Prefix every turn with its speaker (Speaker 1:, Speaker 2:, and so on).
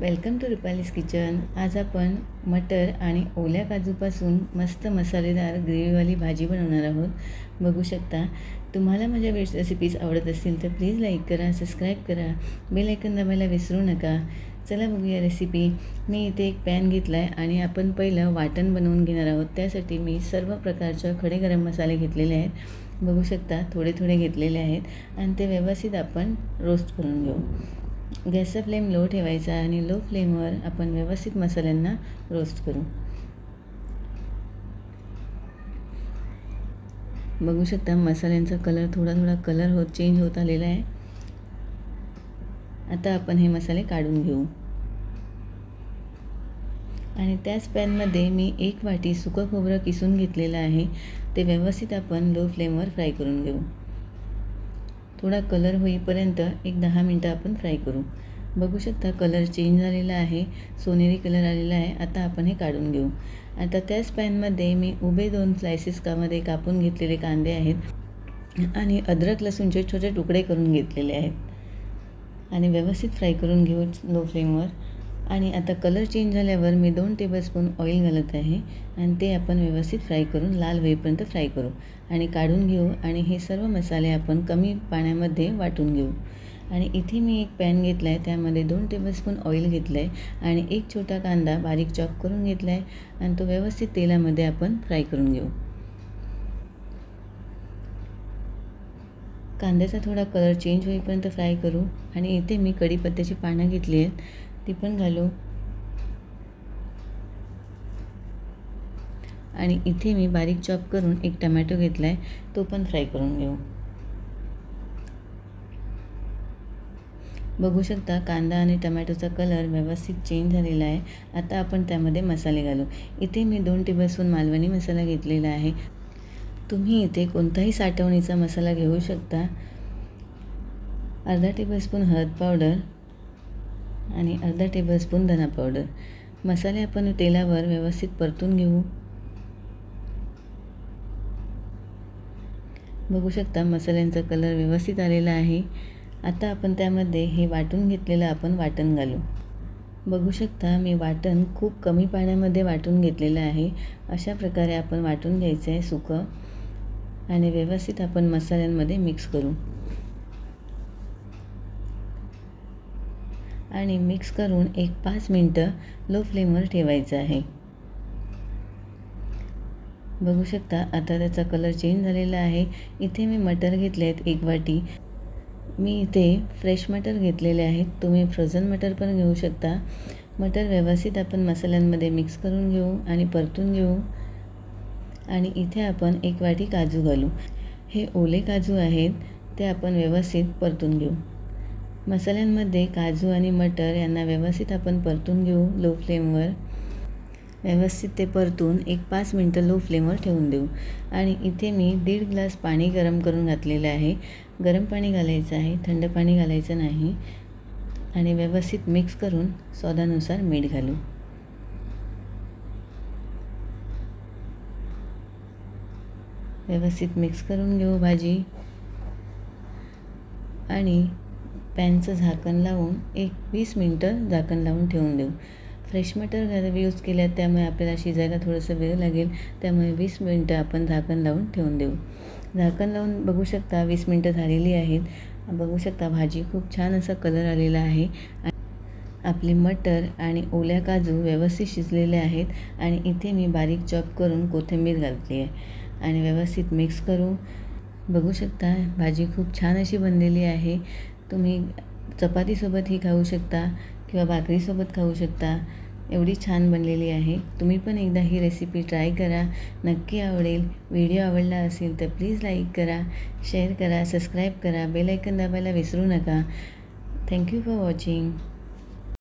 Speaker 1: Welcome to रुपालीस kitchen आज आपण मटर आणि ओल्या काजूपासून मस्त मसालेदार ग्रेव्हीवाली भाजी बनवणार आहोत. बघू शकता तुम्हाला माझ्या वेस्ट रेसिपीज आवडत असतील तर प्लीज लाईक करा सबस्क्राईब करा बेल ऐकन दाबायला विसरू नका. चला बघूया रेसिपी मी इथे एक पॅन घेतला आहे आणि आपण पहिलं वाटण बनवून घेणार आहोत. त्यासाठी मी सर्व प्रकारच्या खडे गरम मसाले घेतलेले आहेत. बघू शकता थोडे थोडे घेतलेले आहेत. आणि ते व्यवस्थित आपण रोस्ट करून घेऊ. गॅसचा फ्लेम लो ठेवायचा आणि लो फ्लेमवर आपण व्यवस्थित मसाल्यांना रोस्ट करू. बघू शकता मसाल्यांचा कलर थोडा थोडा कलर होत चेंज होत आलेला आहे. आता आपण हे मसाले काढून घेऊ. आणि त्याच पॅनमध्ये मी एक वाटी सुकं खोबरं किसून घेतलेलं आहे. ते व्यवस्थित आपण लो फ्लेमवर फ्राय करून घेऊ. थोडा कलर होईपर्यंत एक दहा मिनटं आपण फ्राय करू. बघू शकता कलर चेंज झालेला आहे सोनेरी कलर आलेला आहे. आता आपण हे काढून घेऊ. आता त्याच पॅनमध्ये मी उभे दोन स्लायसेस कामध्ये कापून घेतलेले कांदे आहेत आणि अद्रक लसूणचे छोटे तुकडे करून घेतलेले आहेत. आणि व्यवस्थित फ्राय करून घेऊ लो फ्लेमवर आणि आता कलर चेंज झाल्यावर मी दोन टेबलस्पून ऑइल घालत आहे आणि ते आपण व्यवस्थित फ्राय करून लाल होईपर्यंत फ्राय करू. आणि काढून घेऊ आणि हे सर्व मसाले आपण कमी पाण्यामध्ये वाटून घेऊ. आणि इथे मी एक पॅन घेतला आहे त्यामध्ये दोन टेबलस्पून ऑइल घेतलं आहे आणि एक छोटा कांदा बारीक चॉप करून घेतला आहे आणि तो व्यवस्थित तेलामध्ये आपण फ्राय करून घेऊ. कांद्याचा थोडा कलर चेंज होईपर्यंत फ्राय करू. आणि इथे मी कढीपत्त्याची पानं घेतली आहेत. ती पण घालू. आणि इथे मी बारीक चॉप करून एक टमॅटो घेतला आहे तो पण फ्राय करून घेऊ. बघू शकता कांदा आणि टमॅटोचा कलर व्यवस्थित चेंज झालेला आहे. आता आपण त्यामध्ये मसाले घालू. इथे मी दोन टेबलस्पून मालवणी मसाला घेतलेला आहे. तुम्ही इथे कोणताही साठवणीचा मसाला घेऊ शकता. अर्धा टेबलस्पून हळद पावडर आणि अर्धा टेबलस्पून धना पावडर मसाले आपण तेलावर व्यवस्थित परतून घेऊ. बघू शकता मसाल्यांचा कलर व्यवस्थित आलेला आहे. आता आपण त्यामध्ये हे वाटून घेतलेलं आपण वाटण घालू. बघू शकता मी वाटण खूप कमी पाण्यामध्ये वाटून घेतलेलं आहे. अशा प्रकारे आपण वाटून घ्यायचं आहे सुकं. आणि व्यवस्थित आपण मसाल्यांमध्ये मिक्स करू. आणि मिक्स करून एक पाच मिनटं लो फ्लेमवर ठेवायचं आहे. बघू शकता आता त्याचा कलर चेंज झालेला आहे. इथे मी मटर घेतले आहेत एक वाटी. मी इथे फ्रेश मटर घेतलेले आहेत. तुम्ही फ्रोझन मटर पण घेऊ शकता. मटर व्यवस्थित आपण मसाल्यांमध्ये मिक्स करून घेऊ आणि परतून घेऊ. आणि इथे आपण एक वाटी काजू घालू. हे ओले काजू आहेत ते आपण व्यवस्थित परतून घेऊ. मसाल्यांमध्ये काजू आणि मटर यांना व्यवस्थित आपण परतून घेऊ लो फ्लेमवर व्यवस्थित ते परतून एक पाच मिनटं लो फ्लेमवर ठेवून देऊ. आणि इथे मी दीड ग्लास पाणी गरम करून घातलेलं आहे. गरम पाणी घालायचं आहे थंड पाणी घालायचं नाही. आणि व्यवस्थित मिक्स करून स्वादानुसार मीठ घालू. व्यवस्थित मिक्स करून घेऊ भाजी. आणि पॅनचं झाकण लावून एक वीस मिनटं झाकण लावून ठेवून देऊ. फ्रेश मटर घाल यूज केल्या त्यामुळे आपल्याला शिजायला थोडंसं वेळ लागेल. त्यामुळे वीस मिनटं आपण झाकण लावून ठेवून देऊ. झाकण लावून बघू शकता वीस मिनटं झालेली आहेत. बघू शकता भाजी खूप छान असा कलर आलेला आहे. आपले मटर आणि ओल्या काजू व्यवस्थित शिजलेले आहेत आणि इथे मी बारीक चॉप करून कोथिंबीर घातली आहे. आणि व्यवस्थित मिक्स करू. बघू शकता भाजी खूप छान अशी बनलेली आहे. तुम्ही चपातीसोबतही खाऊ शकता किंवा भाकरीसोबत खाऊ शकता. एवढी छान बनलेली आहे. तुम्ही पण एकदा ही रेसिपी ट्राय करा. नक्की आवडेल. व्हिडिओ आवडला असेल तर प्लीज लाईक करा शेअर करा सबस्क्राईब करा. बेल ऐकन दाबायला विसरू नका. Thank you for watching